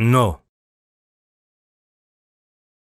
No.